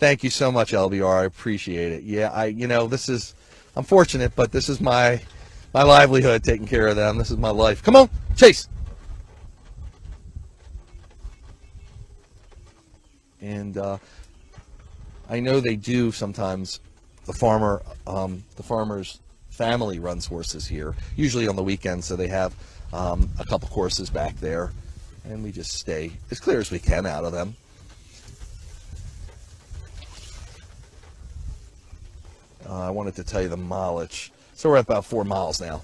Thank you so much, LBR. I appreciate it. Yeah, I you know this is I'm fortunate, but this is my my livelihood taking care of them. This is my life. Come on, chase. And uh, I know they do sometimes. The farmer, um, the farmer's family runs horses here, usually on the weekends. So they have um, a couple courses back there, and we just stay as clear as we can out of them. Uh, I wanted to tell you the mileage. So we're at about four miles now.